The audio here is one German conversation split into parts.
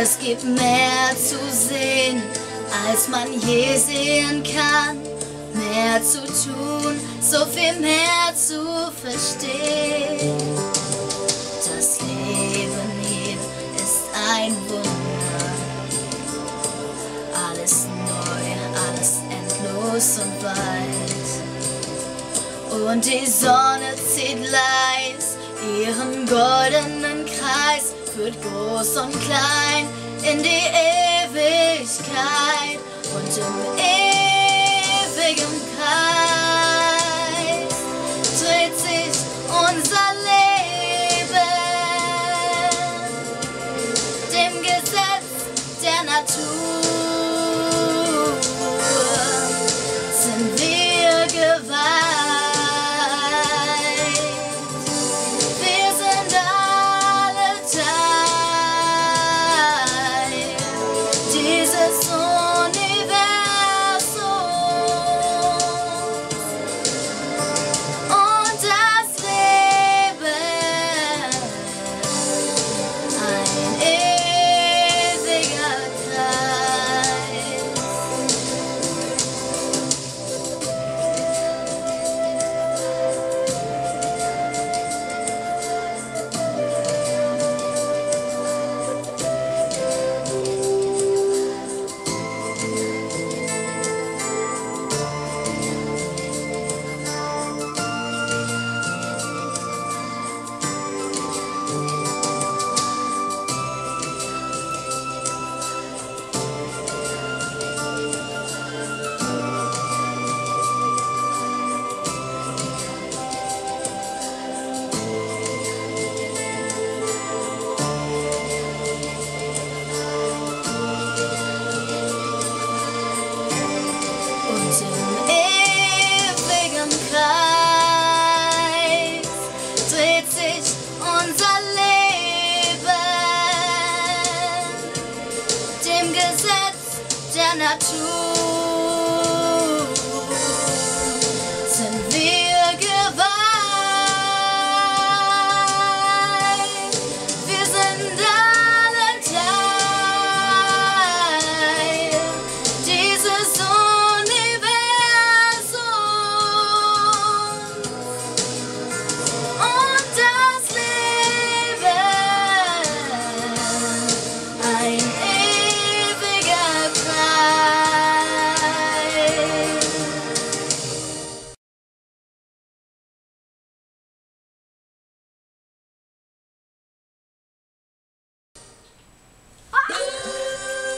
Es gibt mehr zu sehen, als man je sehen kann. Mehr zu tun, so viel mehr zu verstehen. Und die Sonne zieht leis ihren goldenen Kreis, führt groß und klein in die Ewigkeit. Und im ewigen Kreis dem Gesetz der Natur.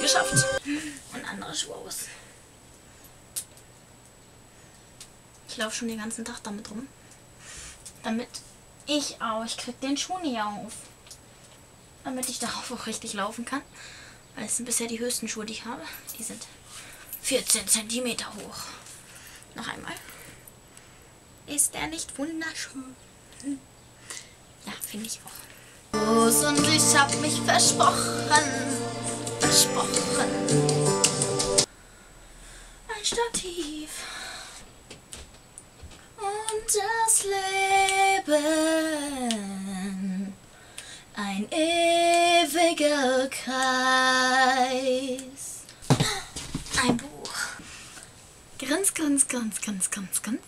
Geschafft. Und andere Schuhe aus. Ich laufe schon den ganzen Tag damit rum. Damit ich auch, ich krieg den Schuh nie auf. Damit ich darauf auch richtig laufen kann. Weil es sind bisher die höchsten Schuhe, die ich habe. Die sind 14 cm hoch. Noch einmal. Ist der nicht wunderschön? Hm. Ja, finde ich auch. Und ich hab mich versprochen, versprochen. Ein Stativ. Und das Leben ein ewiger Kreis. Ein Buch. Grins, grins, grins, grins, grins, grins.